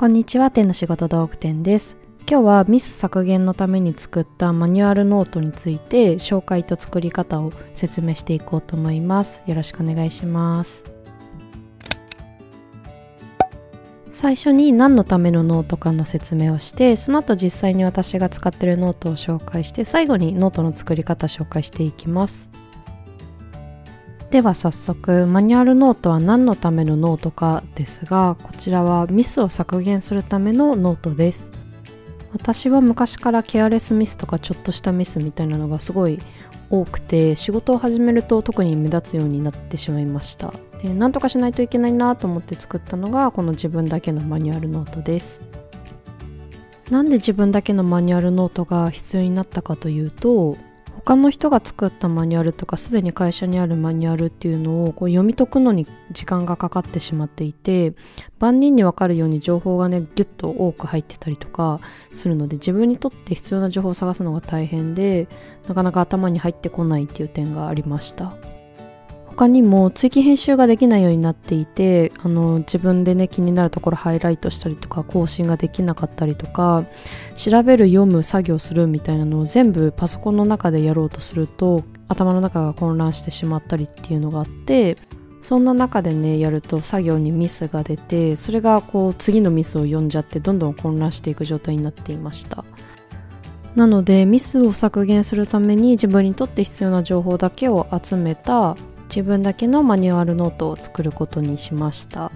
こんにちは、天の仕事道具店です。今日はミス削減のために作ったマニュアルノートについて紹介と作り方を説明していこうと思います。よろしくお願いします。最初に何のためのノートかの説明をしてその後実際に私が使ってるノートを紹介して最後にノートの作り方紹介していきますでは早速マニュアルノートは何のためのノートかですがこちらはミスを削減するためのノートです。私は昔からケアレスミスとかちょっとしたミスみたいなのがすごい多くて仕事を始めると特に目立つようになってしまいました。でなんとかしないといけないなと思って作ったのがこの自分だけのマニュアルノートです。なんで自分だけのマニュアルノートが必要になったかというと他の人が作ったマニュアルとかすでに会社にあるマニュアルっていうのをこう読み解くのに時間がかかってしまっていて万人に分かるように情報がねギュッと多く入ってたりとかするので自分にとって必要な情報を探すのが大変でなかなか頭に入ってこないっていう点がありました。他にも追記編集ができないようになっていてあの自分でね気になるところハイライトしたりとか更新ができなかったりとか調べる読む作業するみたいなのを全部パソコンの中でやろうとすると頭の中が混乱してしまったりっていうのがあってそんな中でねやると作業にミスが出てそれがこう次のミスを呼んじゃってどんどん混乱していく状態になっていました。なのでミスを削減するために自分にとって必要な情報だけを集めた自分だけのマニュアルノートを作ることにしました。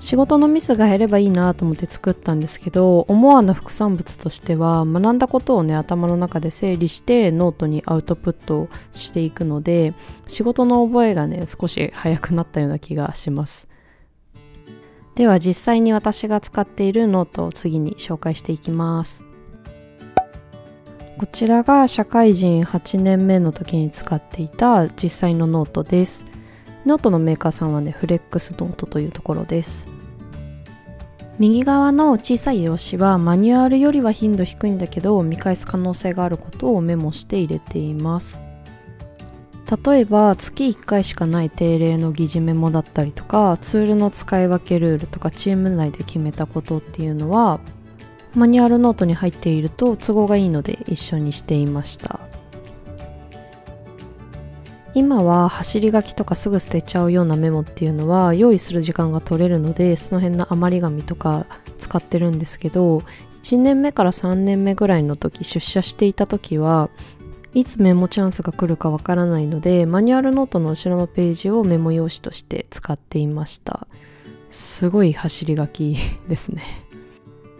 仕事のミスが減ればいいなと思って作ったんですけど思わぬ副産物としては学んだことをね頭の中で整理してノートにアウトプットしていくので仕事の覚えがね少し早くなったような気がします。では実際に私が使っているノートを次に紹介していきます。こちらが社会人8年目の時に使っていた実際のノートです。ノートのメーカーさんはね、フレックスノートというところです。右側の小さい用紙はマニュアルよりは頻度低いんだけど見返す可能性があることをメモして入れています。例えば月1回しかない定例の議事メモだったりとかツールの使い分けルールとかチーム内で決めたことっていうのはマニュアルノートに入っていると都合がいいので一緒にしていました。今は走り書きとかすぐ捨てちゃうようなメモっていうのは用意する時間が取れるのでその辺の余り紙とか使ってるんですけど1年目から3年目ぐらいの時出社していた時はいつメモチャンスが来るかわからないのでマニュアルノートの後ろのページをメモ用紙として使っていました。すごい走り書きですね。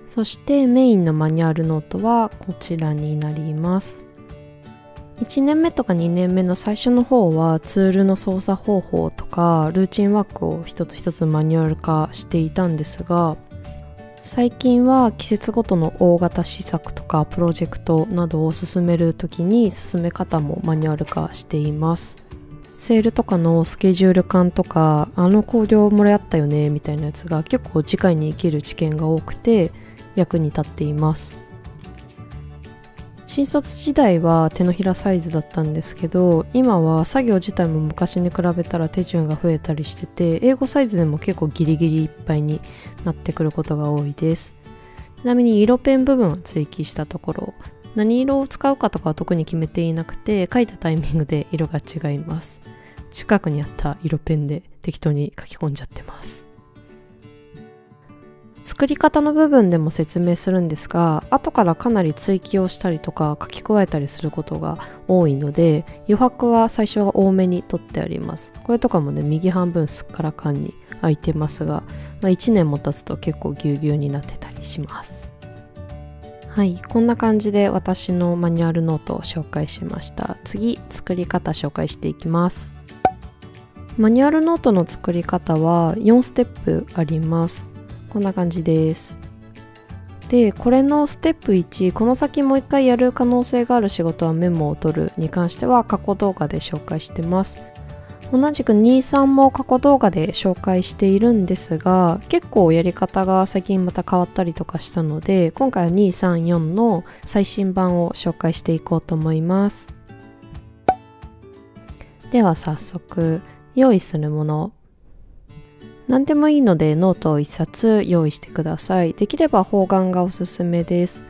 そしてメインのマニュアルノートはこちらになります。1年目とか2年目の最初の方はツールの操作方法とかルーチンワークを一つ一つマニュアル化していたんですが最近は季節ごとの大型施策とかプロジェクトなどを進める時に進め方もマニュアル化しています。セールとかのスケジュール感とかあの工業もらったよねみたいなやつが結構次回に生きる知見が多くて役に立っています。新卒時代は手のひらサイズだったんですけど今は作業自体も昔に比べたら手順が増えたりしてて英語サイズでも結構ギリギリいっぱいになってくることが多いです。ちなみに色ペン部分を追記したところ何色を使うかとかは特に決めていなくて書いたタイミングで色が違います。近くにあった色ペンで適当に書き込んじゃってます。作り方の部分でも説明するんですが後からかなり追記をしたりとか書き加えたりすることが多いので余白は最初は多めに取ってあります。これとかもね右半分すっからかんに空いてますが、まあ、1年も経つと結構ぎゅうぎゅうになってたりします。はいこんな感じで私のマニュアルノートを紹介しました。次作り方紹介していきます。マニュアルノートの作り方は4ステップあります。こんな感じです。で、これのステップ1、この先もう一回やる可能性がある仕事はメモを取るに関しては過去動画で紹介してます。同じく23も過去動画で紹介しているんですが結構やり方が最近また変わったりとかしたので今回は234の最新版を紹介していこうと思いますでは早速用意するもの何でもいいのでノートを1冊用意してください。できれば方眼がおすすめです。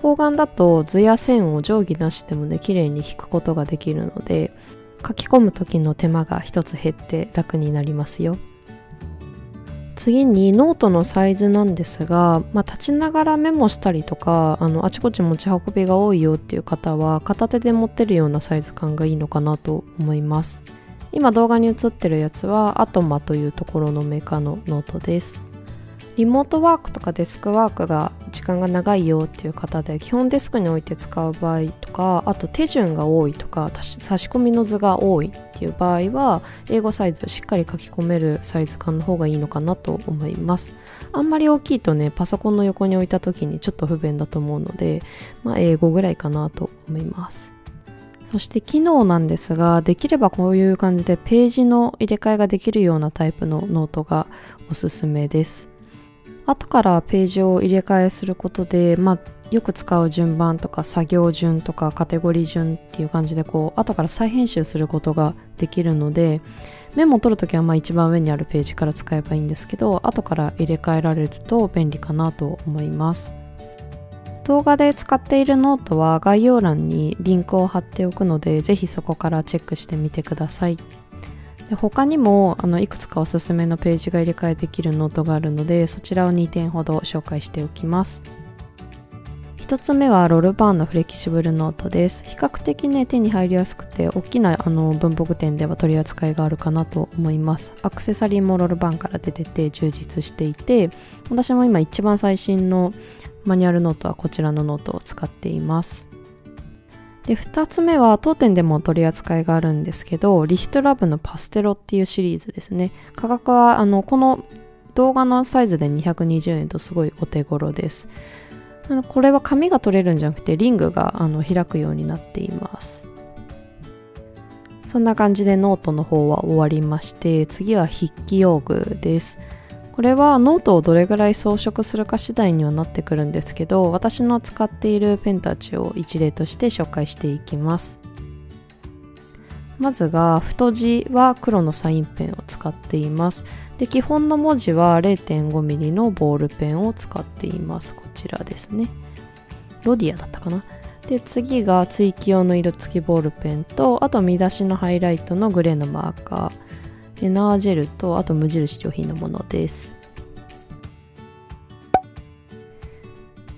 方眼だと図や線を定規なしでもね綺麗に引くことができるので書き込む時の手間が一つ減って楽になりますよ。次にノートのサイズなんですが、まあ、立ちながらメモしたりとかあのあちこち持ち運びが多いよっていう方は片手で持ってるようなサイズ感がいいのかなと思います。今動画に映ってるやつはアトマというところのメーカーのノートです。リモートワークとかデスクワークが時間が長いよっていう方で基本デスクに置いて使う場合とかあと手順が多いとか差し込みの図が多いっていう場合は A5サイズしっかり書き込めるサイズ感の方がいいのかなと思います。あんまり大きいとねパソコンの横に置いた時にちょっと不便だと思うのでまあ A5ぐらいかなと思います。そして機能なんですができればこういう感じでページの入れ替えができるようなタイプのノートがおすすめです。後からページを入れ替えすることで、まあ、よく使う順番とか作業順とかカテゴリー順っていう感じでこう後から再編集することができるのでメモを取るときはまあ一番上にあるページから使えばいいんですけど後から入れ替えられると便利かなと思います。動画で使っているノートは概要欄にリンクを貼っておくのでぜひそこからチェックしてみてください。で他にもあのいくつかおすすめのページが入れ替えできるノートがあるのでそちらを2点ほど紹介しておきます。1つ目はロルバーンのフレキシブルノートです。比較的ね手に入りやすくて大きなあの文房具店では取り扱いがあるかなと思います。アクセサリーもロルバーンから出てて充実していて私も今一番最新のマニュアルノートはこちらのノートを使っています。で2つ目は当店でも取り扱いがあるんですけどリヒトラブのパステロっていうシリーズですね。価格はあのこの動画のサイズで220円とすごいお手頃です。これは紙が取れるんじゃなくてリングがあの開くようになっています。そんな感じでノートの方は終わりまして次は筆記用具です。これはノートをどれぐらい装飾するか次第にはなってくるんですけど私の使っているペンたちを一例として紹介していきます。まずが太字は黒のサインペンを使っています。で基本の文字は 0.5mm のボールペンを使っています。こちらですね。ロディアだったかな。で次が追記用の色付きボールペンとあと見出しのハイライトのグレーのマーカー。エナージェルとあと無印良品のものです。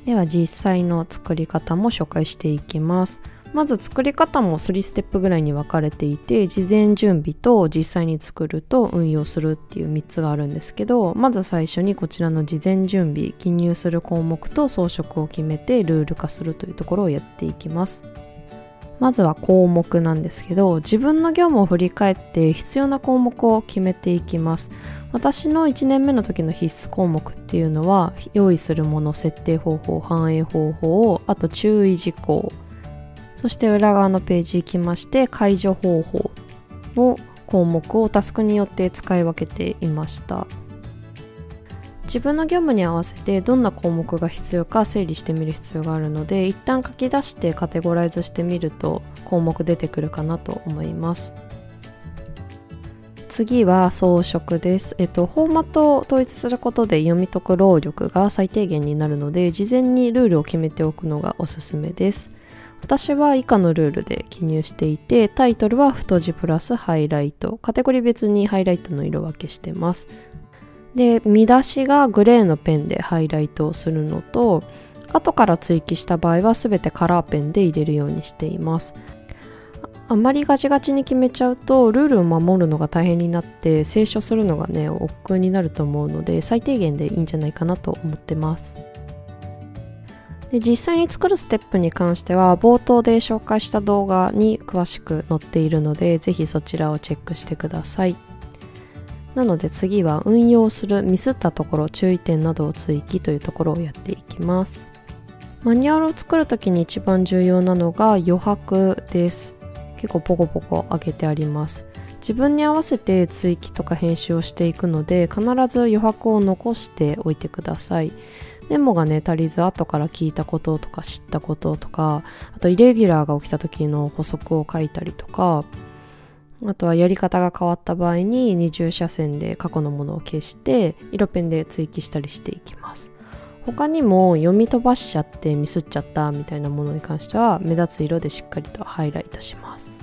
では実際の作り方も紹介していきます。まず作り方も3ステップぐらいに分かれていて事前準備と実際に作ると運用するっていう3つがあるんですけどまず最初にこちらの事前準備記入する項目と装飾を決めてルール化するというところをやっていきます。まずは項目なんですけど自分の業務を振り返って必要な項目を決めていきます。私の1年目の時の必須項目っていうのは用意するもの設定方法反映方法あと注意事項そして裏側のページ行きまして解除方法の項目をタスクによって使い分けていました。自分の業務に合わせてどんな項目が必要か整理してみる必要があるので一旦書き出してカテゴライズしてみると項目出てくるかなと思います次は装飾です。えっと、フォーマットを統一することで読み解く労力が最低限になるので、事前にルールを決めておくのがおすすめです。私は以下のルールで記入していて、タイトルは太字プラスハイライト、カテゴリー別にハイライトの色分けしてます。で見出しがグレーのペンでハイライトをするのと後から追記した場合は全てカラーペンで入れるようにしています。あまりガチガチに決めちゃうとルールを守るのが大変になって清書するのがね億劫になると思うので最低限でいいんじゃないかなと思ってます。で実際に作るステップに関しては冒頭で紹介した動画に詳しく載っているのでぜひそちらをチェックしてください。なので次は運用するミスったところ注意点などを追記というところをやっていきます。マニュアルを作る時に一番重要なのが余白です。結構ポコポコ開けてあります。自分に合わせて追記とか編集をしていくので必ず余白を残しておいてください。メモがね足りず後から聞いたこととか知ったこととかあとイレギュラーが起きた時の補足を書いたりとかあとはやり方が変わった場合に二重車線で過去のものを消して色ペンで追記したりしていきます。他にも読み飛ばしちゃってミスっちゃったみたいなものに関しては目立つ色でしっかりとハイライトします。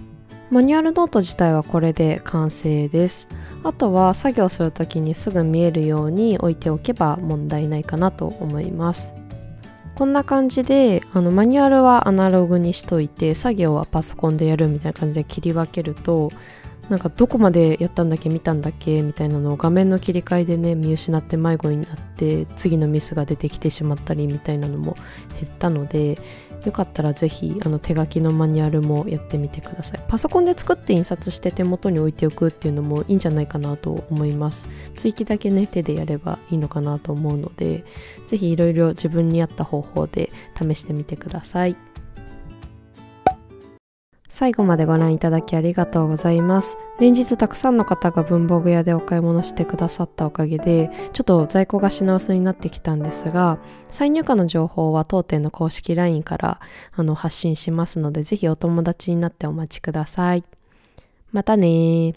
マニュアルノート自体はこれで完成です。あとは作業する時にすぐ見えるように置いておけば問題ないかなと思います。こんな感じであのマニュアルはアナログにしといて作業はパソコンでやるみたいな感じで切り分けるとなんかどこまでやったんだっけ見たんだっけみたいなのを画面の切り替えでね見失って迷子になって次のミスが出てきてしまったりみたいなのも減ったのでよかったらぜひあの手書きのマニュアルもやってみてください。パソコンで作って印刷して手元に置いておくっていうのもいいんじゃないかなと思います。追記だけね手でやればいいのかなと思うのでぜひいろいろ自分に合った方法で試してみてください。最後までご覧いただきありがとうございます。連日たくさんの方が文房具屋でお買い物してくださったおかげで、ちょっと在庫が品薄になってきたんですが、再入荷の情報は当店の公式 LINE からあの発信しますので、ぜひお友達になってお待ちください。またね